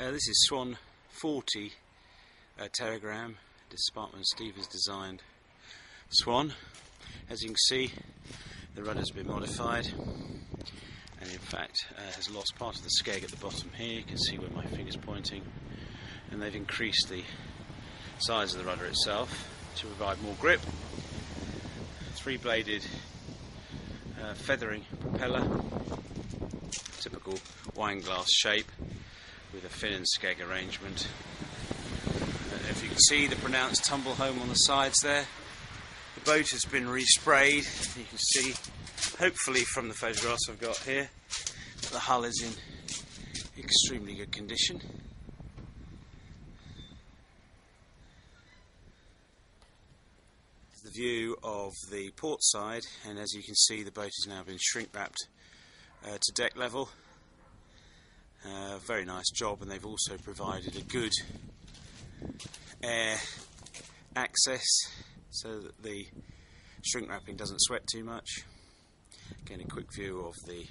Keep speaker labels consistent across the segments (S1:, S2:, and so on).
S1: Uh, this is Swan 40 uh, Teragram. Sparkman Stephens has designed Swan. As you can see, the rudder's been modified and in fact uh, has lost part of the skeg at the bottom here. You can see where my finger's pointing. And they've increased the size of the rudder itself to provide more grip. Three bladed uh, feathering propeller, typical wine glass shape with a fin and skeg arrangement. Uh, if you can see the pronounced tumble home on the sides there, the boat has been resprayed. You can see, hopefully from the photographs I've got here, that the hull is in extremely good condition. The view of the port side, and as you can see, the boat has now been shrink wrapped uh, to deck level. Uh, very nice job, and they've also provided a good air access so that the shrink wrapping doesn't sweat too much. Again, a quick view of the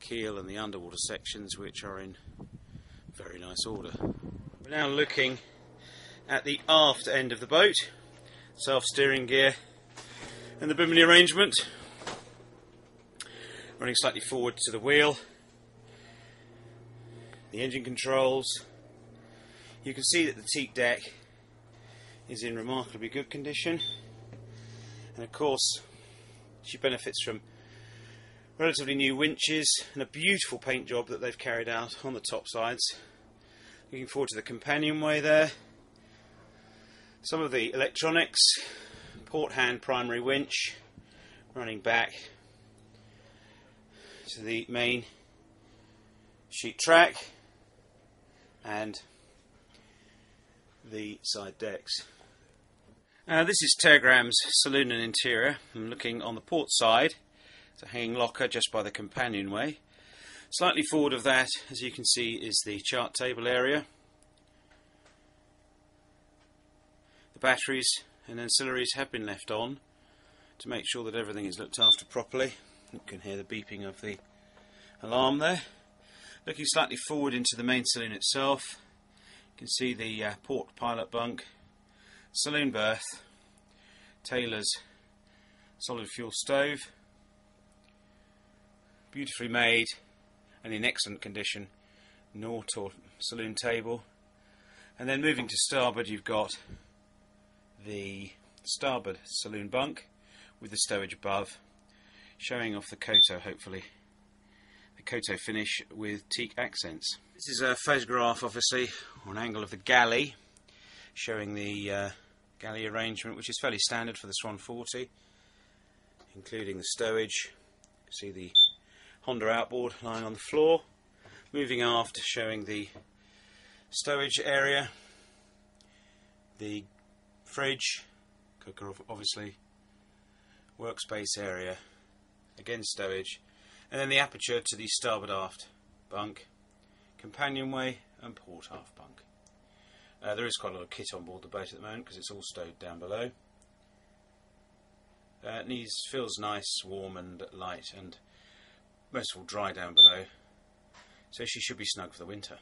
S1: keel and the underwater sections, which are in very nice order. We're now looking at the aft end of the boat, self steering gear, and the bimini arrangement. Running slightly forward to the wheel the engine controls. You can see that the teak deck is in remarkably good condition, and of course, she benefits from relatively new winches and a beautiful paint job that they've carried out on the top sides. Looking forward to the companionway there. Some of the electronics, port hand primary winch running back to the main sheet track and the side decks. Uh, this is Teragram's saloon and interior. I'm looking on the port side. It's a hanging locker just by the companionway. Slightly forward of that, as you can see, is the chart table area. The batteries and ancillaries have been left on to make sure that everything is looked after properly. You can hear the beeping of the alarm there. Looking slightly forward into the main saloon itself, you can see the uh, port pilot bunk, saloon berth, Taylor's solid fuel stove, beautifully made and in excellent condition Nautor saloon table. And then moving to starboard, you've got the starboard saloon bunk with the stowage above, showing off the koto hopefully koto finish with teak accents. This is a photograph, obviously, or an angle of the galley, showing the uh, galley arrangement, which is fairly standard for the Swan 40, including the stowage. see the Honda outboard lying on the floor. Moving aft, showing the stowage area, the fridge, cooker, obviously, workspace area, again stowage, and then the aperture to the starboard aft bunk, companionway and port aft bunk. Uh, there is quite a lot of kit on board the boat at the moment because it's all stowed down below. Uh, it needs, feels nice, warm and light and most of all dry down below so she should be snug for the winter.